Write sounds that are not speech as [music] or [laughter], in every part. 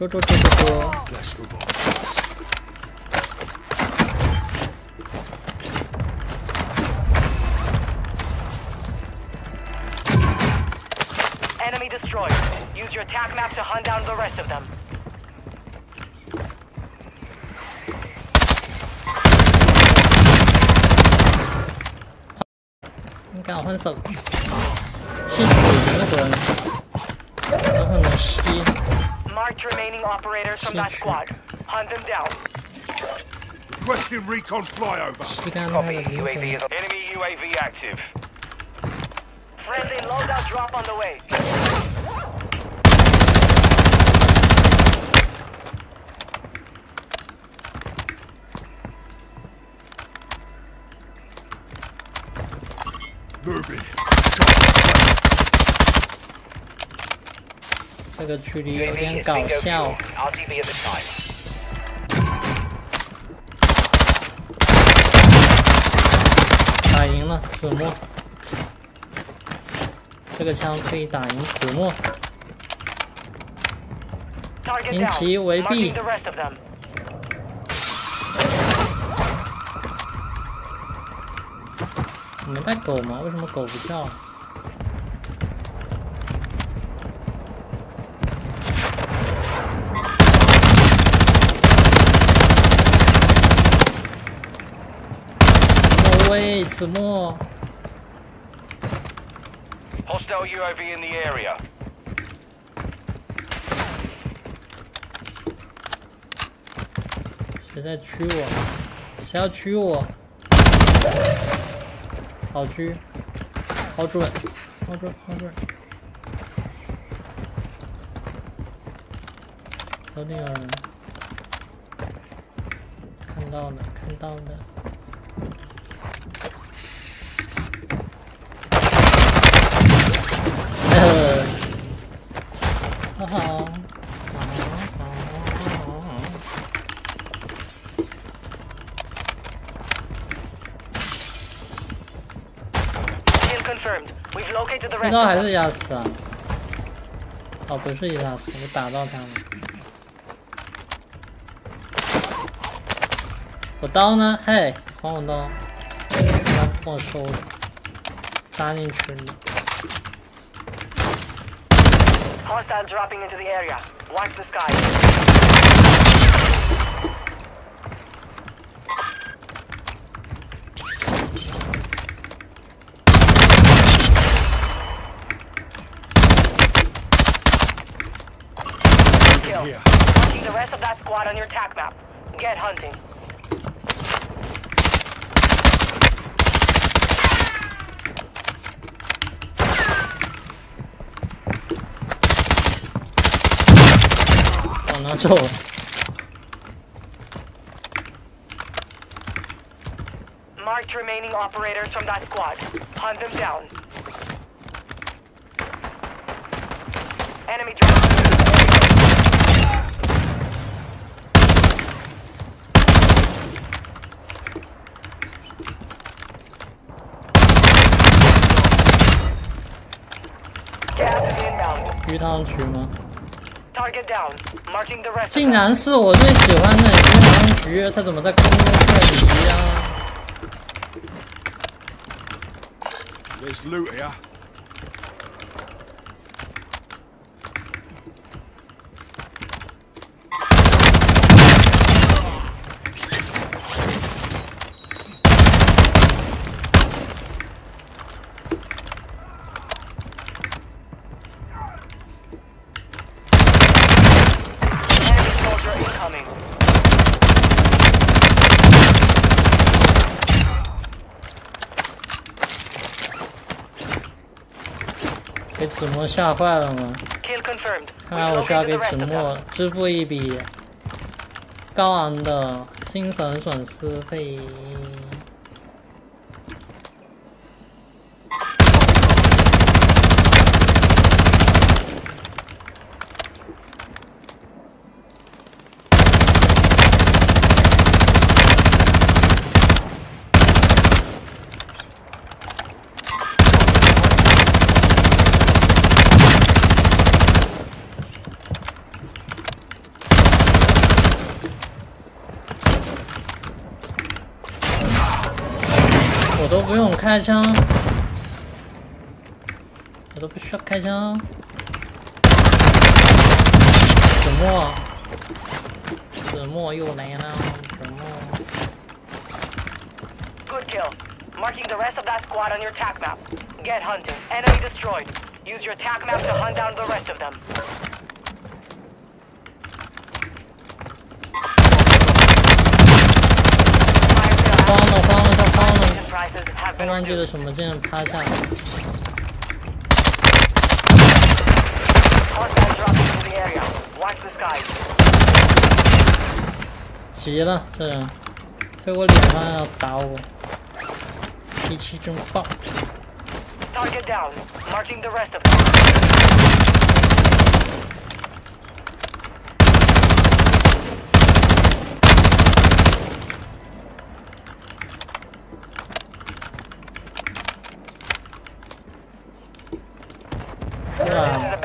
Go, go, go, go, go. Let's move on. Enemy destroyed. Use your attack map to hunt down the rest of them. Không cao hơn sập. Shit, nó còn marked remaining operators from that squad. Hunt them down. Requesting recon flyover. Copy. UAV is Enemy UAV active. Friendly loadout drop on the way. Moving. 这个距离有点搞笑。打赢了子墨，这个枪可以打赢子墨。引其为必。你们带狗吗？为什么狗不跳？way，子墨，Hostile UAV in the area. 谁在驱我？谁要驱我？好狙，好准，好准，好准。有那个人，看到了，看到了。呃，哈哈，好，好，好，好。Kill confirmed. We've located the 这 rest 刀还是压死啊？哦，不是压死，我打到他了。我刀呢？嘿，还我刀！他没收了，扎进去了。Hostile dropping into the area. Watch the sky. Kill. Here. Marking the rest of that squad on your attack map. Get hunting. 往哪走？ Marked remaining operators from that squad. Hunt them down. Enemy dropping. Gas is inbound. 鱼汤局吗？ 竟然是我最喜欢的银行局，他怎么在空中这里呀？给子墨吓坏了吗？看来我需要给子墨支付一笔高昂的精神损失费。不用开枪，我都不需要开枪。子墨，子墨又来了，子墨。 Good kill. Marking the rest of that squad on your tac map. Get hunting. Enemy destroyed. Use your tac map to hunt down the rest of them. 慌了 慌了，他慌了！Prizes have 突 been 然觉得 reduced. 什么键趴下，Hostile dropping into the area. Watch the skies. 急了这人，飞我脸上要打我，脾气真暴。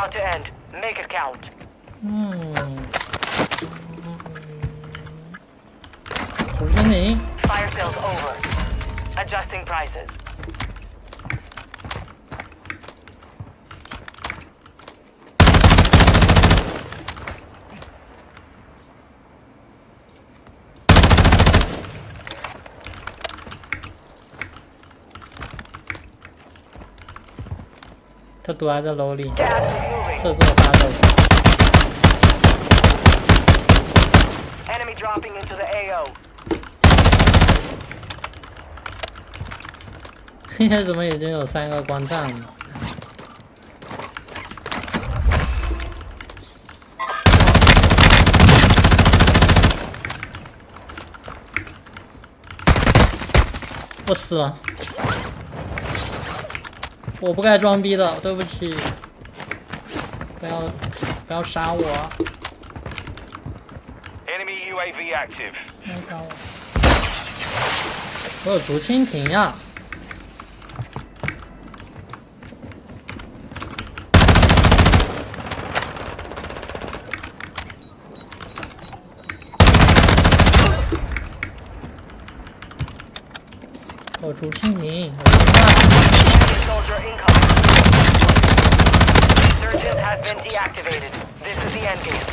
about to end. Make it count. Hmm. Fire sales over. Adjusting prices. 这堵还在楼里。厕所 enemydropping into the ao [laughs] 现在怎么已经有三个光弹了？我死了。我不该装逼的，对不起，不要不要杀我，Enemy UAV active. 不要杀我，我有竹蜻蜓呀。我竹蜻蜓，我明白。Surgeon has been deactivated. This is the endgame.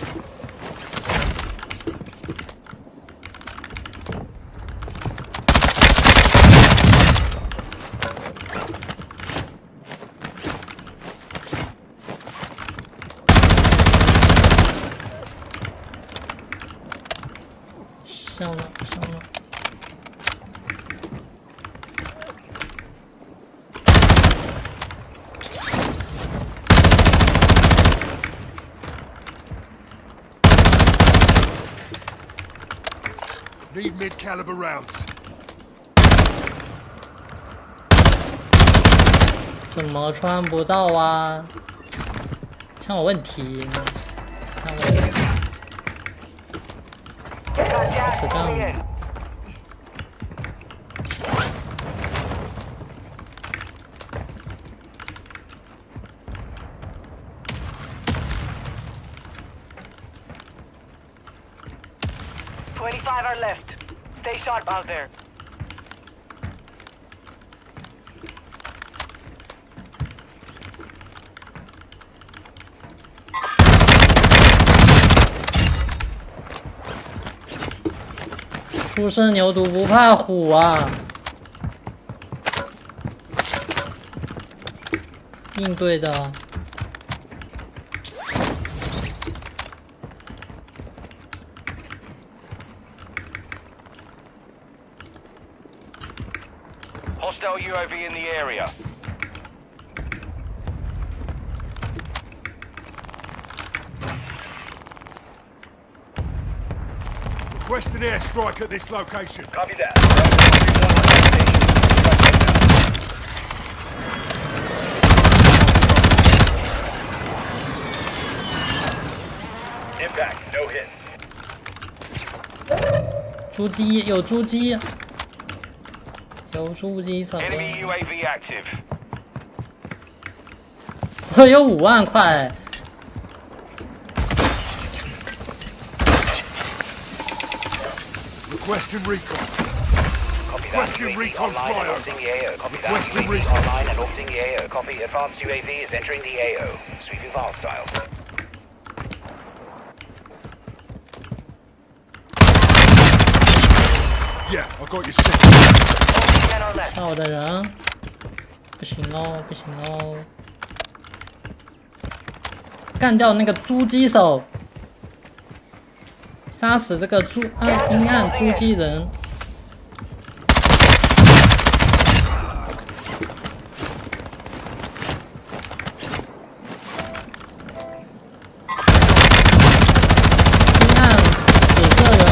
[laughs] Need mid-caliber rounds. 怎么穿不到啊？枪有问题，看我 Got gas 啊对初生牛犊不怕虎啊。应对的。UAV in the area. Request an airstrike at this location. Copy that. Impact, no hit. 猪鸡有猪鸡， 有数机测评。我有五万块。Question [laughs] UAV Copy that. Question recon online and the AO. Copy that. Question recon online and orbiting the AO. Copy. Advanced UAV is entering the AO. Sweeping style. Yeah, I got you. Signal. Only 10 or less. 杀我的人，不行哦，不行哦！干掉那个狙击手，杀死这个猪啊阴暗狙击人。阴暗紫色人，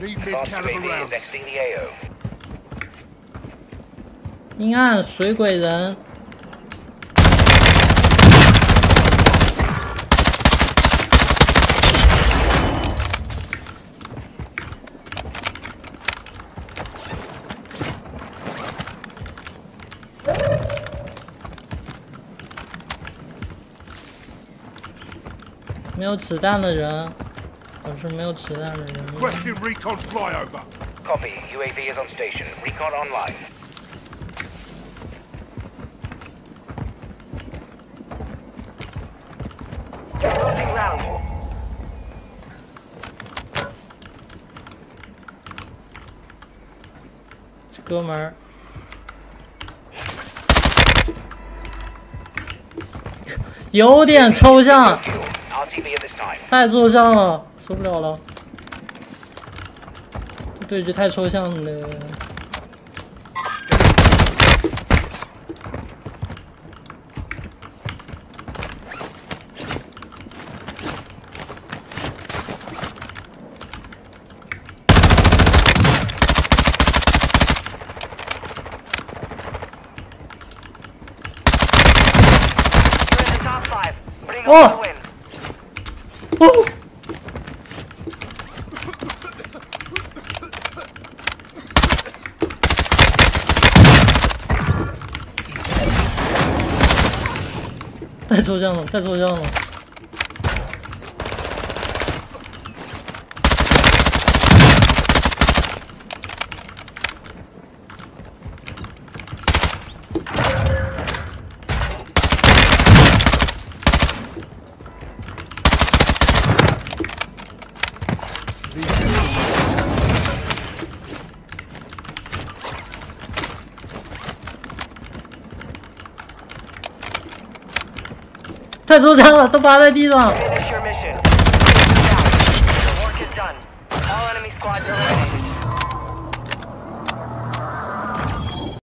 Need Advanced mid-caliber rounds. 阴暗水鬼人，没有子弹的人，我是没有子弹的人。 Requesting recon flyover. Copy. UAV is on station. Recon online. Closing round. 这哥们儿，有点抽象， Fuel. RTB at this time. 太抽象了， 受不了了。这对局太抽象了。You're in the top five. Bring Oh. us the win. 哦，太抽象了，太抽象了。受伤了都趴在地上